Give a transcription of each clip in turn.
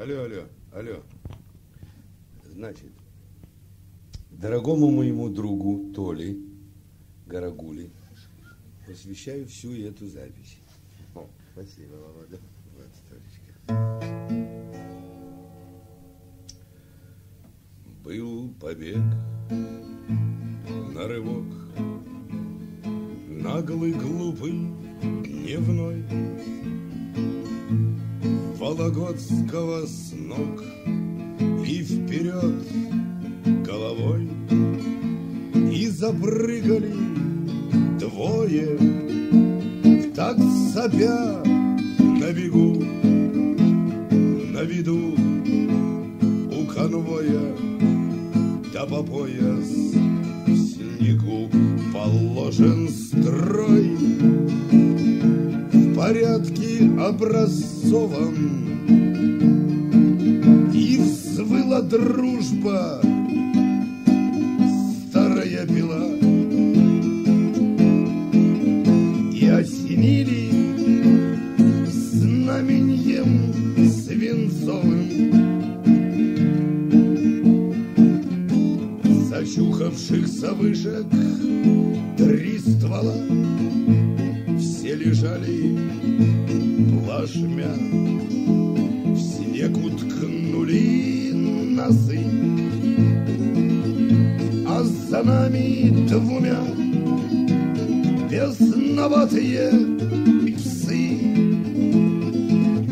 Алло, алло, алло. Значит, дорогому моему другу Толе Гарагули посвящаю всю эту запись. О, спасибо, Володя. Вот, Толечка. Был побег на рывок, наглый, глупый, дневной, Вологодского с ног и вперед головой, и запрыгали двое, так сопя на бегу, на виду у конвоя, да по пояс в снегу положен строй порядке образцовом. И взвыла дружба старая пила и осенили знаменем свинцовым. Зачухавшихся вышек три ствола лежали плашмя. В снег уткнули носы а за нами двумя бесноватые псы.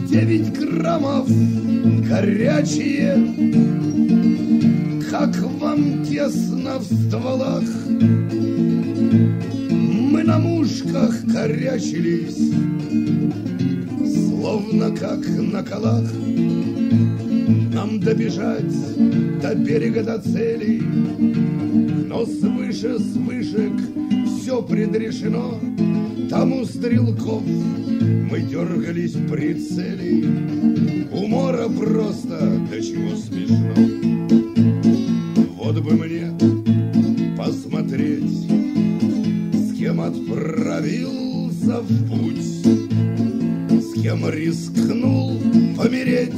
Девять граммов горячие как вам тесно в стволах мушках корячились словно как на колах. Нам добежать до берега до цели но свыше с вышек все предрешено. Там у стрелков мы дергались в прицеле умора просто до чего смешно рискнул помереть.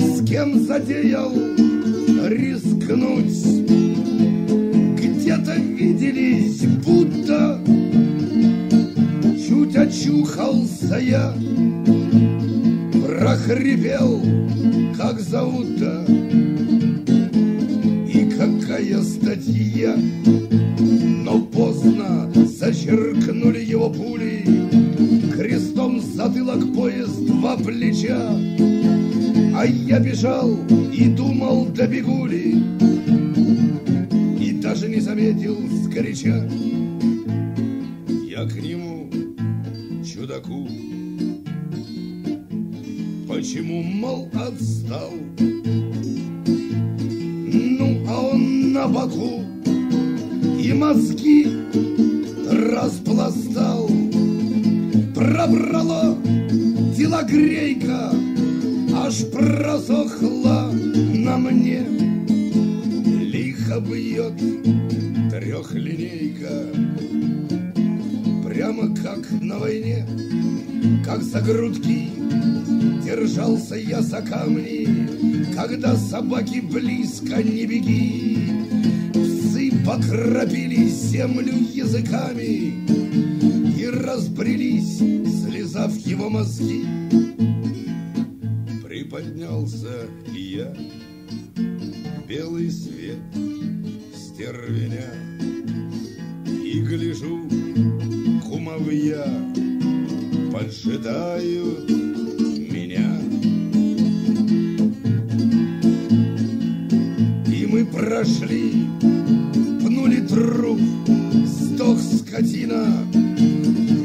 С кем затеял плеча а я бежал и думал добегу ли. И даже не заметил сгоряча. Я к нему чудаку. Почему мол отстал? Ну а он на боку. И мозги телогрейка аж просохла на мне. Лихо бьет трехлинейка. Прямо как на войне как за грудки держался я за камни. Когда собаки близко не беги псы покропили землю языками и разбрелись слезав его мозги. Приподнялся и я белый свет стервеня. И гляжу кумовья поджидают меня. И мы прошли сдох скотина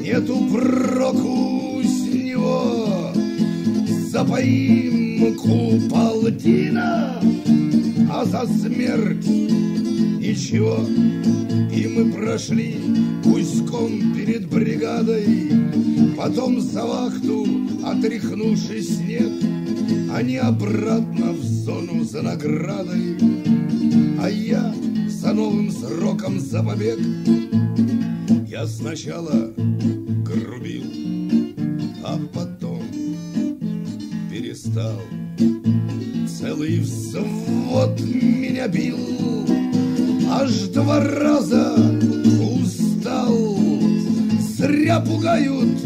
нету проку с него за поимку полтина, а за смерть ничего. И мы прошли гуськом перед бригадой, потом за вахту, отряхнувший снег, они обратно в зону за наградой, а я за новым сроком за побег. Я сначала грубил, а потом перестал Целый взвод меня бил, аж два раза устал. Зря пугают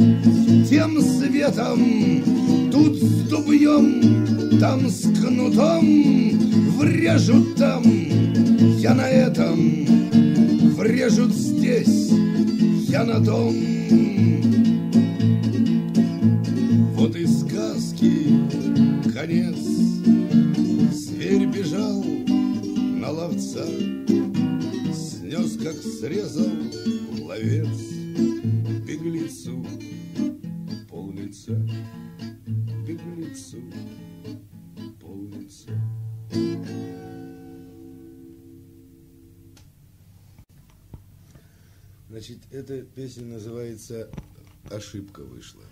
тем светом, тут с дубьем, там с кнутом, врежут там, я на этом, врежут здесь, я на том. Вот и сказки конец, зверь бежал на ловца, снес, как срезал ловец Значит, эта песня называется «Ошибка вышла».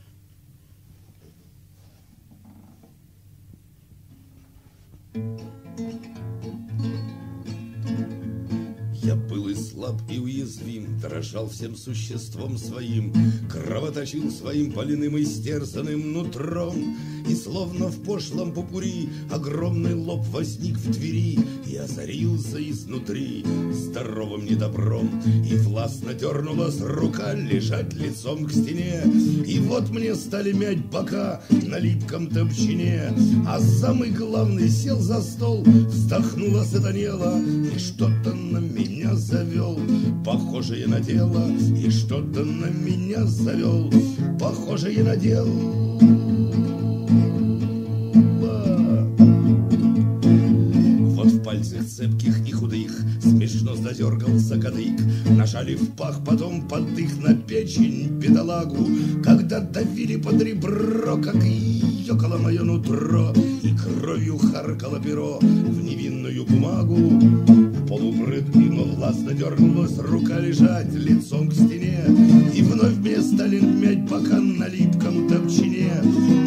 Я был и слаб, и уязвим, дрожал всем существом своим, кровоточил своим поляным и стерзанным нутром, и словно в пошлом попури огромный лоб возник в двери и озарился изнутри здоровым недобром, и властно дернулась рука лежать лицом к стене, и вот мне стали мять бока на липком топчине, а самый главный сел за стол, вздохнула сатанела, и что-то на меня завел, похожее на дело, и что-то на меня завел, похожее на дело. Задергался кадык Нажали в пах, потом под их на печень бедолагу Когда давили под ребро, как ёкало мое нутро И кровью харкало перо в невинную бумагу. Полубрыдкой, но властно дернулась рука лежать лицом к стене И вновь мне стали мять бока на липком топчине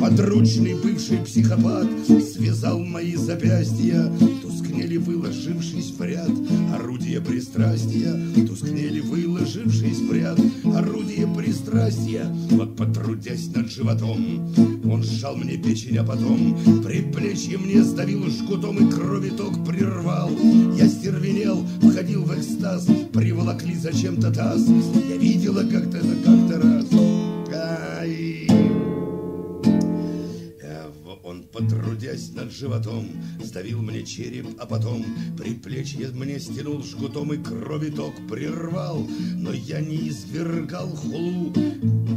Подручный бывший психопат связал мои запястья. Тускнели, выложившись в ряд орудия пристрастия. Тускнели, выложившись в ряд орудия пристрастия. Вот потрудясь над животом Он сжал мне печень, а потом Предплечье мне сдавил жгутом И крови ток прервал. Я стервенел, входил в экстаз Приволокли зачем-то таз. Я видела как-то это как-то раз потрудясь над животом, сдавил мне череп, а потом предплечье мне стянул жгутом и крови ток прервал. Но я не извергал хулу,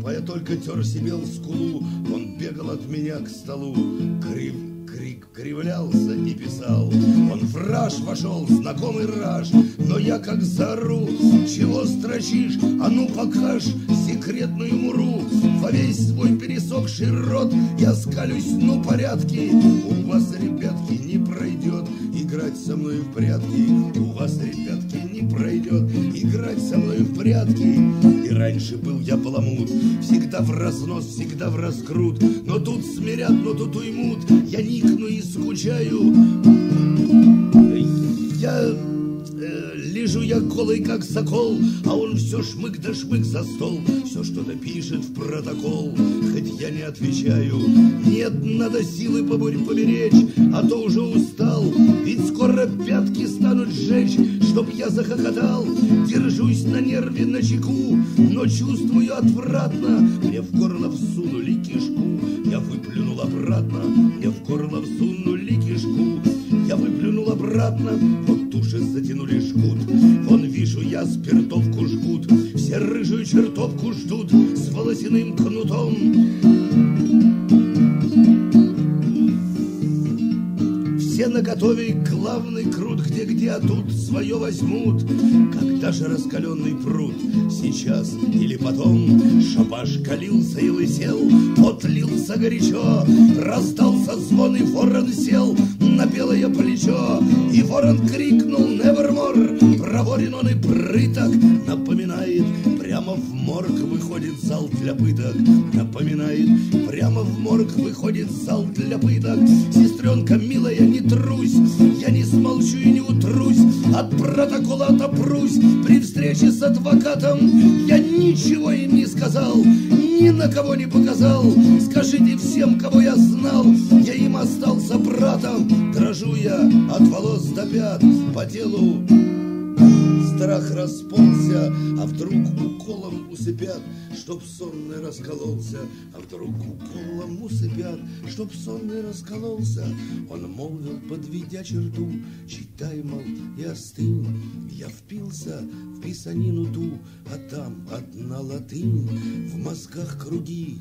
а я только тер себе скулу. Он бегал от меня к столу, крив, крик, кривлялся и писал. Он в раж вошел, знакомый раж, но я как зару. Чего строчишь? А ну покаж секретную муру. Во весь свой пересохший рот я скалюсь, ну порядки. У вас, ребятки, не пройдет играть со мной в прятки. У вас, ребятки, не пройдет играть со мной в прятки. И раньше был я баламут, всегда в разнос, всегда в раскрут. Но тут смирят, но тут уймут, я никну и скучаю. Я лежу я голый, как сокол, а он все шмык да шмык за стол, все что-то пишет в протокол, хоть я не отвечаю. Нет, надо силы поберечь, а то уже устал, ведь скоро пятки станут сжечь, чтоб я захохотал. Держусь на нерве на чеку, но чувствую отвратно, мне в горло всунули кишку, я выплюнул обратно, мне в горло всунули кишку, я выплюнул обратно, вот туши затянули жгут. Я спиртовку жгут, все рыжую чертовку ждут с волосяным кнутом. Все наготове главный крут, где-где, а тут свое возьмут. Когда же раскаленный пруд, сейчас или потом, Шабаш калился и лысел, пот лился горячо, Раздался звон, и ворон сел на белое плечо, И ворон крикнул «Невермор!» Проворен он и прыток, напоминает, прямо в морг выходит зал для пыток, напоминает, прямо в морг выходит зал для пыток. Сестренка милая, не трусь, я не смолчу и не утрусь, от протокола отопрусь. При встрече с адвокатом я ничего им не сказал, ни на кого не показал. Скажите всем, кого я знал, я им остался братом. Дрожу я от волос до пят по телу Страх расползся, а вдруг уколом усыпят, Чтоб сонный раскололся, а вдруг уколом усыпят, Чтоб сонный раскололся. Он молвил, подведя черту, Читай, мол, и остынь. Я впился в писанину ту, А там одна латынь, В мозгах круги,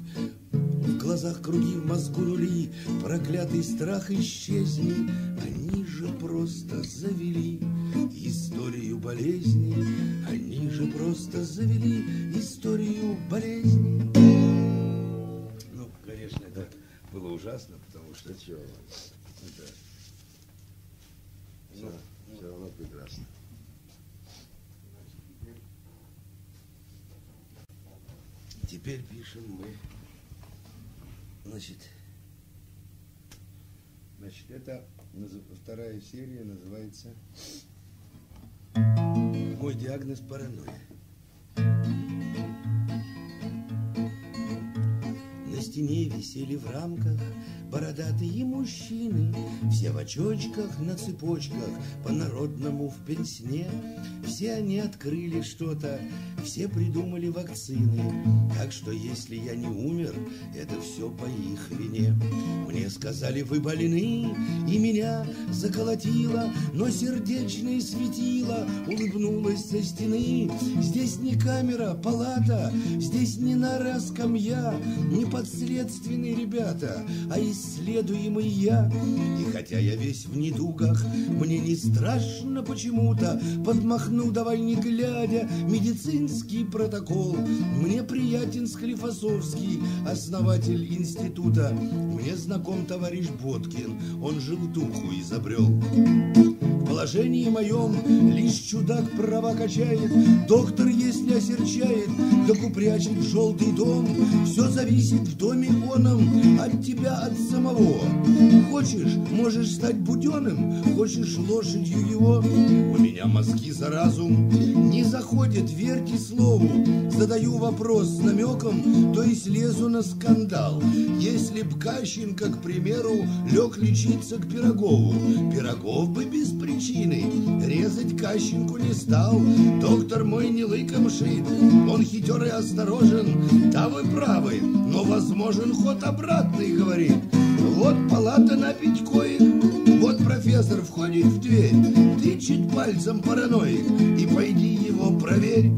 в глазах круги, в мозгу нули, Проклятый страх исчезни, Они же просто завели историю болезни, они же просто завели историю болезни. Ну, конечно, это было ужасно, потому что... Да чего? Это... Все, все равно прекрасно. Теперь пишем мы, значит, Значит, это вторая серия называется мой диагноз паранойя. Стене висели в рамках бородатые мужчины, Все в очочках, на цепочках, по-народному в пенсне. Все они открыли что-то, все придумали вакцины. Так что если я не умер, это все по их вине. Мне сказали, вы больны, и меня заколотило, Но сердечное светило улыбнулось со стены. Здесь не камера, палата, здесь не нора, скамья, Не подследственные ребята, а исследуемый я. И хотя я весь в недугах, мне не страшно почему-то, Подмахну, давай не глядя, медицинский протокол. Мне приятен Склифосовский, основатель института. Мне знаком товарищ Боткин, он желтуху изобрел. В положении моем лишь чудак права качает, Доктор, если осерчает, так упрячет в желтый дом. Все зависит в доме оном от тебя, от самого. Хочешь, можешь стать буденным, хочешь лошадью его. У меня мозги за разум не заходят, верьте слову. Задаю вопрос с намеком, то есть лезу на скандал. Если б Кащенко, к примеру, лег лечиться к Пирогову, Пирогов бы без причины резать Кащенку не стал. Доктор мой не лыком шит, он хитер и осторожен. Да, вы правы, но возможен ход обратный, говорит. Вот палата на пять коек, вот профессор входит в дверь, тычет пальцем параноик, и пойди его проверь.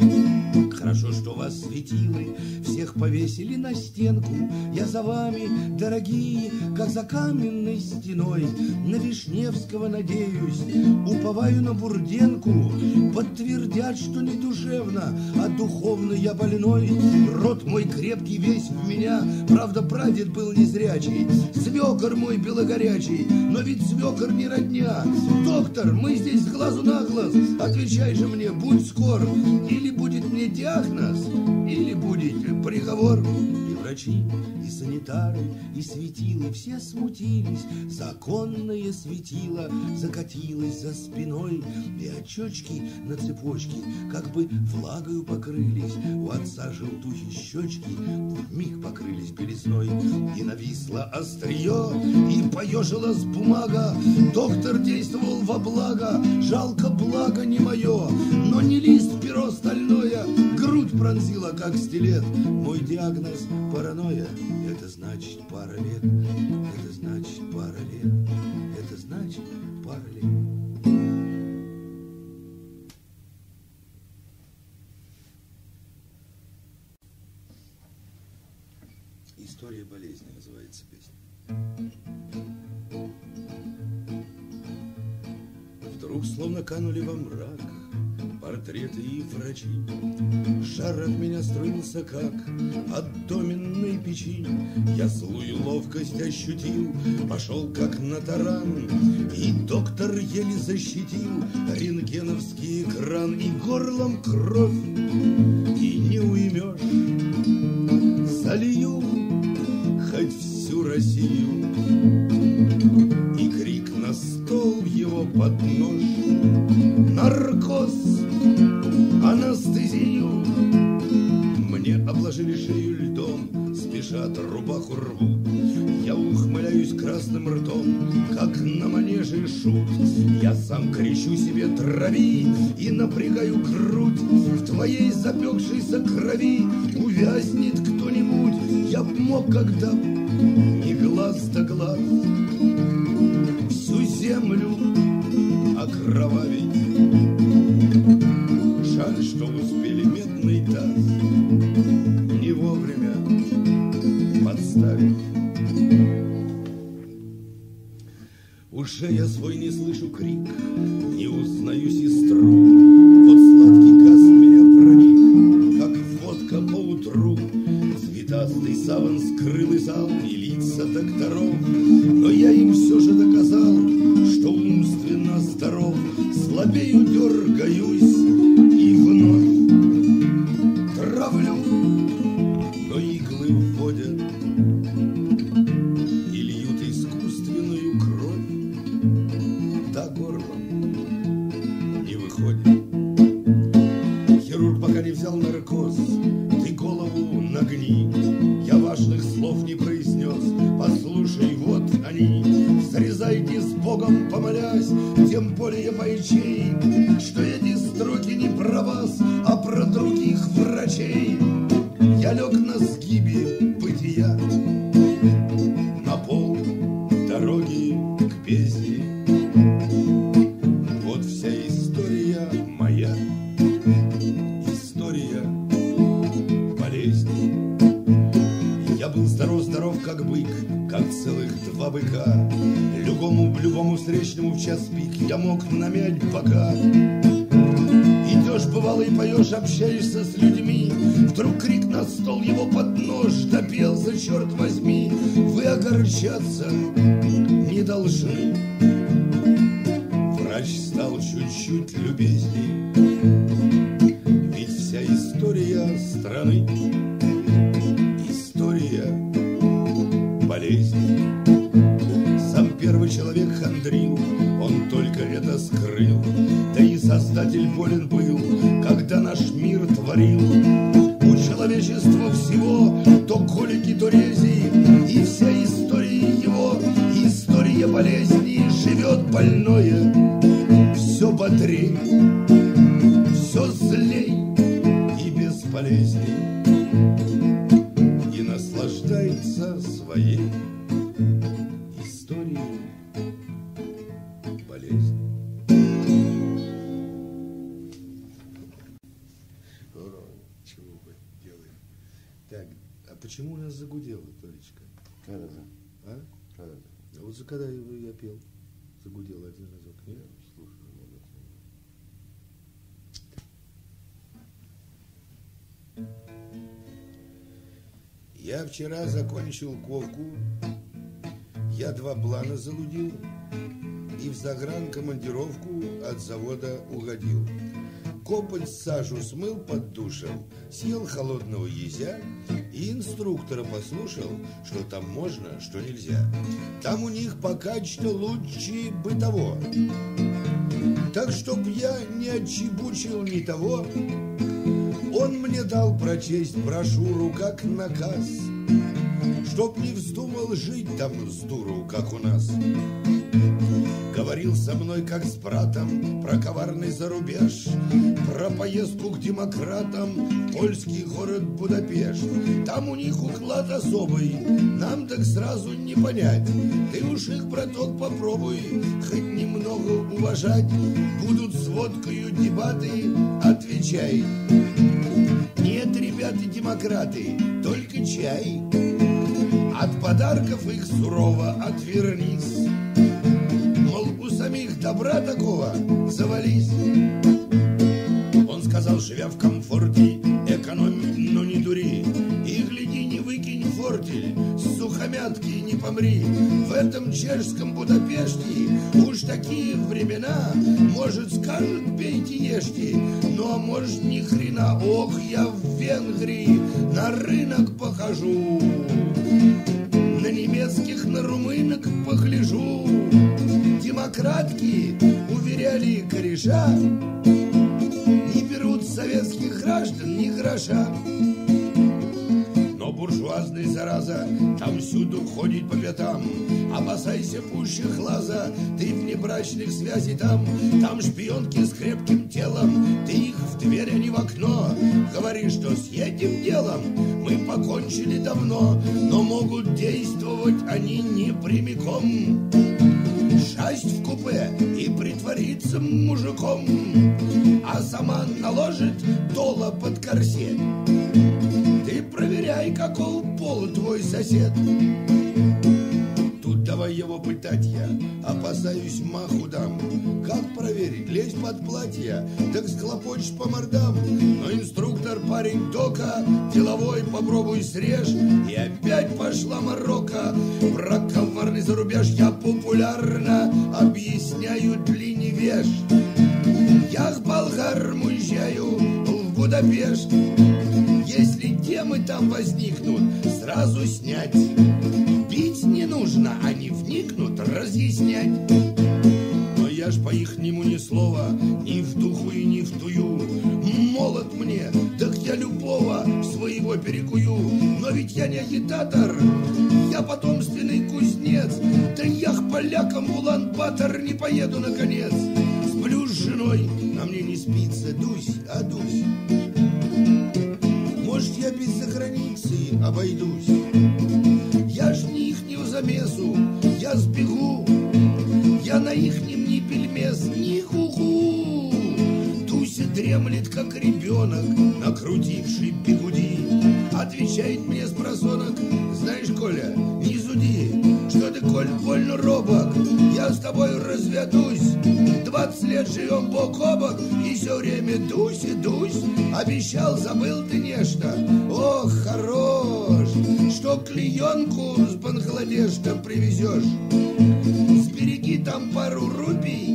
Хорошо, что вас светилы всех повесили на стенку. Я за вами, дорогие, как за каменной стеной. На Вишневского надеюсь, уповаю на Бурденку. Подтвердят, что не душевно, а духовно я больной. Рот мой крепкий весь в меня, правда, прадед был незрячий. Свекор мой белогорячий, но ведь свекор не родня. Доктор, мы здесь с глазу на глаз, отвечай же мне, будь скор, или будет мне диагноз, или будет приговор. Врачи, и санитары, и светилы все смутились. Законное светило закатилось за спиной, и очечки на цепочке как бы влагою покрылись. У отца желтухи щечки миг покрылись белизной, и нависло острие, и поежилась бумага. Доктор действовал во благо, жалко благо не мое, но не лист пронзила, как стилет. Мой диагноз паранойя, это значит пара лет, это значит пара лет, это значит пара лет. История болезни называется песня. Вдруг словно канули во мрак портреты и врачи. Жар от меня струился, как от доменной печи. Я злую ловкость ощутил, пошел как на таран. И доктор еле защитил рентгеновский экран и горлом кровь. Шут. Я сам кричу себе «трави» и напрягаю грудь. В твоей запекшейся крови увязнет кто-нибудь. Я б мог когда не глаз да глаз всю землю окровавить. Жаль, что успели Уже я свой не слышу крик, горла не выходит. Хирург пока не взял наркоз, встречному в час пик я мог намять бока. Идешь, бывало, и поешь, общаешься с людьми. Вдруг крик на стол его под нож допел за черт возьми. Вы огорчаться не должны. Врач стал чуть-чуть любезней. Ведь вся история страны Болен был Когда наш мир творил. У человечества всего То колики, то рези И вся история его История болезни Живет больное. Все бодрей все злей и бесполезней нас загудело, Толечка? Когда? А? Когда? А вот за когда я, я пел, загудело один разок. Я Нет? слушаю много. Я вчера закончил ковку, я два плана залудил и в загранкомандировку от завода угодил. Копоть сажу смыл под душем, съел холодного езя и инструктора послушал, что там можно, что нельзя. Там у них пока что лучше бытово. Так чтоб я не отчебучил ни того, он мне дал прочесть брошюру как наказ, Чтоб не вздумал жить там с дуру, как у нас. Говорил со мной, как с братом, про коварный зарубеж, Про поездку к демократам польский город Будапешт. Там у них уклад особый, нам так сразу не понять. Ты уж их, браток, попробуй хоть немного уважать. Будут с водкою дебаты, отвечай. Нет, ребята, демократы, только чай. От подарков их сурово отвернись. Добра такого завались. Он сказал, живя в комфорте, экономь, но не дури. И гляди, не выкинь фортель, с сухомятки не помри. В этом чешском Будапеште уж такие времена, может, скажут, пейте, ешьте, а может, ни хрена. Ох, я в Венгрии на рынок похожу, уверяли кореша, не берут советских граждан ни гроша. Но буржуазный зараза там всюду ходит по пятам Опасайся пуще глаза, ты в небрачных связей там, там шпионки с крепким телом, ты их в дверь, а не в окно. Говори, что с этим делом мы покончили давно, но могут действовать они не прямиком. Шасть в купе и притвориться мужиком, а сама наложит тола под корсет. Ты проверяй, какого пола твой сосед. Тут давай его пытать я, опасаюсь маху дам. Как проверить? Лезь под платье, так схлопочешь по мордам. Но инструктор парень тока, деловой попробуй срежь. И опять пошла морока. Про коварный зарубеж я популярно объясняю длине веш. Я к болгарам уезжаю в Будапешт. Если темы там возникнут, сразу снять. Бить не нужно, они вникнут, разъяснять. Но я ж по ихнему ни слова, ни в духу и ни в тую. Молод мне, так я любого своего перекую. Но ведь я не агитатор, я потомственный кузнец. Да я к полякам в Улан-Батор не поеду наконец. Сплю с женой, на мне не спится, дусь, а дусь. Может, я без заграницы обойдусь. Я ж не ихнего замесу, я сбегу. Дремлет, как ребенок, накрутивший бегуди. Отвечает мне с просонок, знаешь, Коля, не зуди, что ты, Коль, больно робок, я с тобой разведусь. Двадцать лет живем бок о бок, и все время дусь и дусь. Обещал, забыл ты нечто, ох, хорош, что клеенку с Бангладешем привезешь. Сбереги там пару рупий,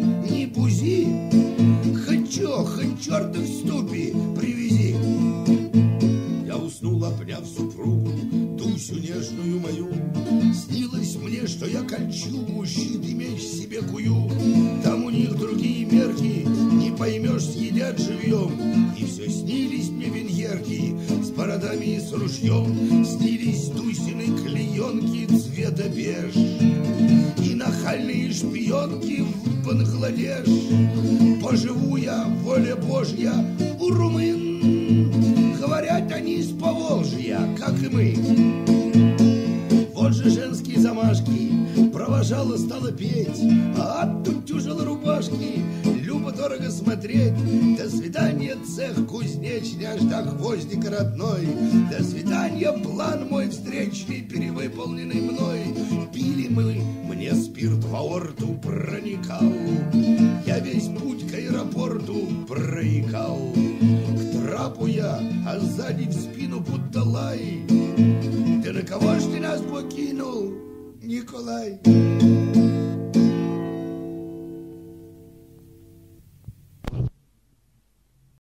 кую. Там у них другие мерки, не поймешь, съедят живьем. И все снились мне веньерки с бородами и с ружьем. Снились Дусины клеенки цвета беж. И нахальные шпионки в Бангладеш. Поживу я, воля Божья, у румын. Говорят они с Поволжья, как и мы. До гвоздика родной. До свидания, план мой встречный, перевыполненный мной. Пили мы, мне спирт в аорту проникал. Я весь путь к аэропорту проикал. К трапу я, а сзади в спину будто лай. Ты на кого ж ты нас покинул, Николай?